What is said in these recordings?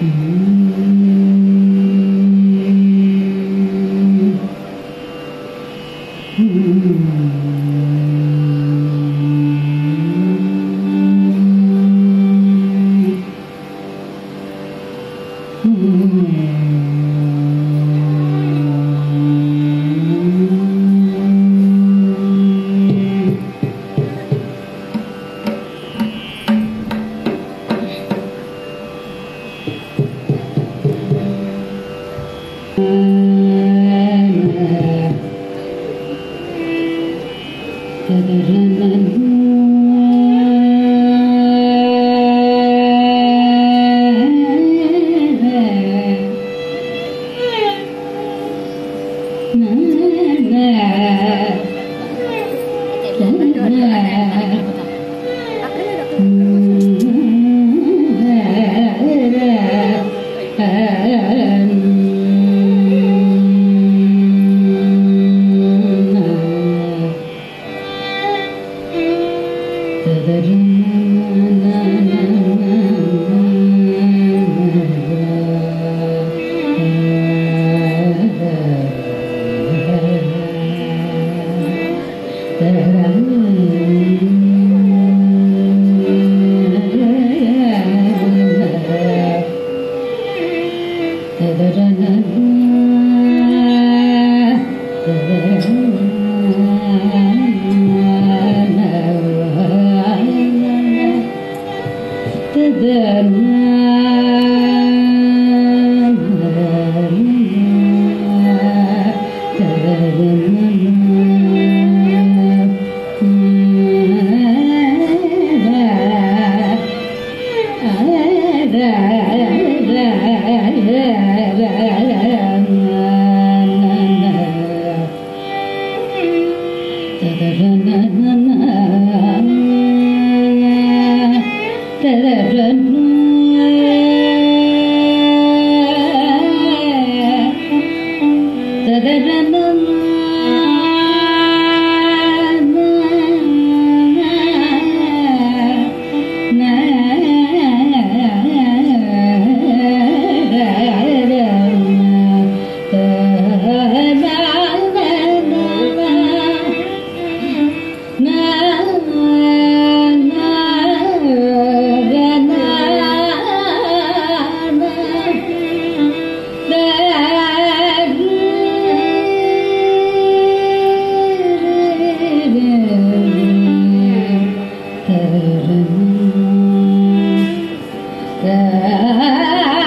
Mm-hmm. heaven and. da da da 人。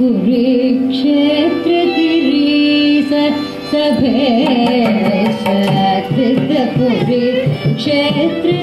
पुी सभे तिरिपुरी क्षेत्र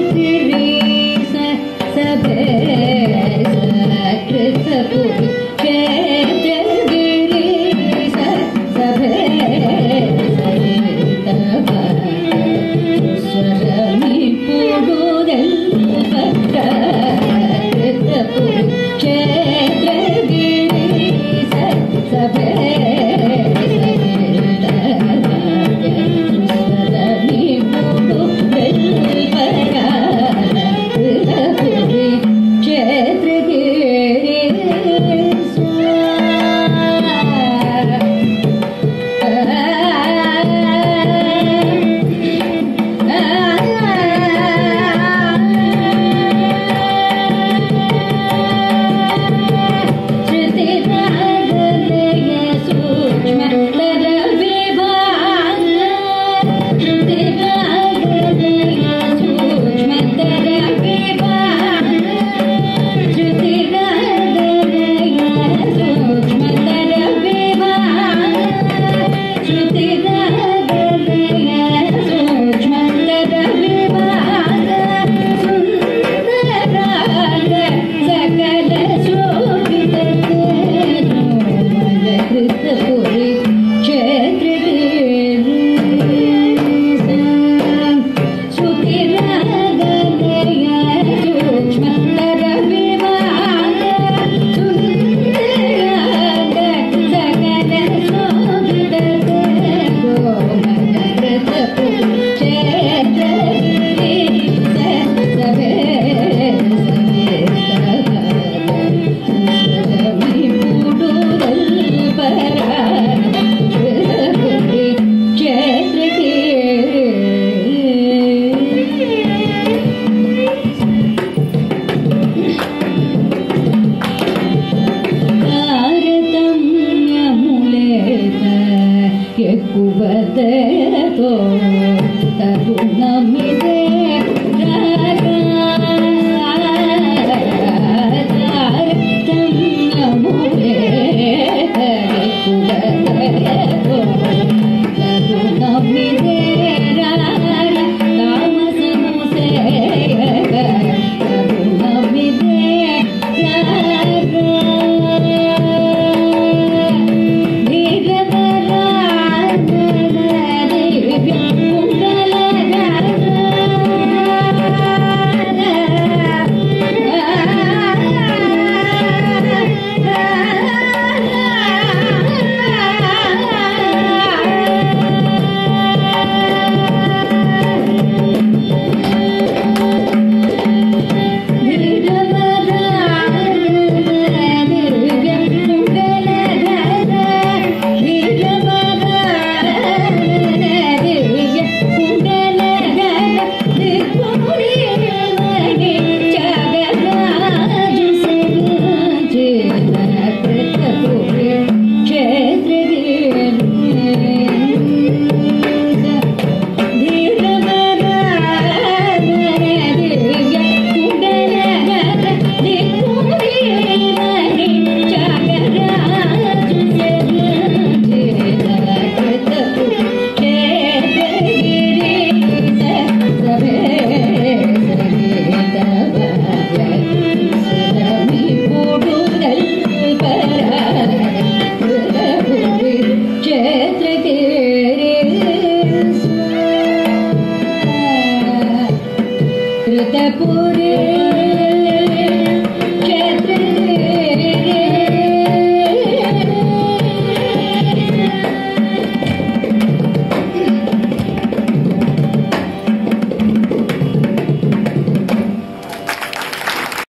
por